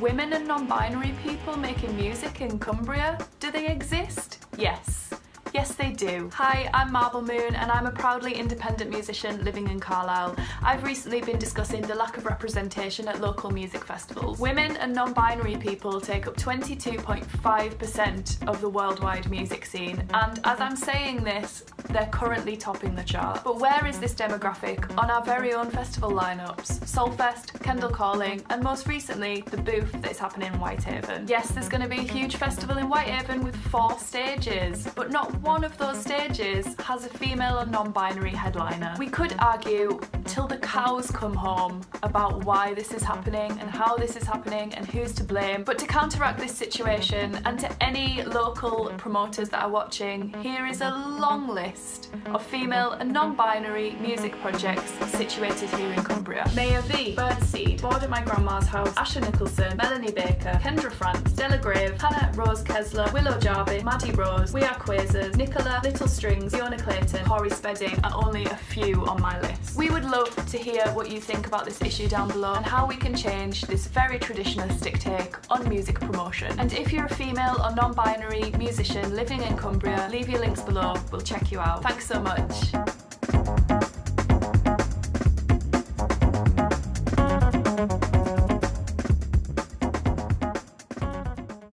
Women and non-binary people making music in Cumbria, do they exist? Yes. Yes, they do. Hi, I'm marblmoon, and I'm a proudly independent musician living in Carlisle. I've recently been discussing the lack of representation at local music festivals. Women and non binary people take up 22.5% of the worldwide music scene, and as I'm saying this, they're currently topping the chart. But where is this demographic on our very own festival lineups? Solfest, Kendal Calling, and most recently, the Booth that is happening in Whitehaven. Yes, there's going to be a huge festival in Whitehaven with four stages, but not one of those stages has a female or non-binary headliner. We could argue till cows come home about why this is happening and how this is happening and who's to blame. But to counteract this situation and to any local promoters that are watching, here is a long list of female and non-binary music projects situated here in Cumbria. Maya V, Birdseed, Bored at My Grandma's House, Asher Nicholson, Melanie Baker, Kendra France, Stella Grave, Hannah Rose Kessler, Willow Jarvie, Maddie Rose, We Are Quasars, Nicola, Little Strings, Fiona Clayton, Corey Spedding are only a few on my list. We would love to hear what you think about this issue down below and how we can change this very traditionalistic take on music promotion. And if you're a female or non-binary musician living in Cumbria, leave your links below, we'll check you out. Thanks so much.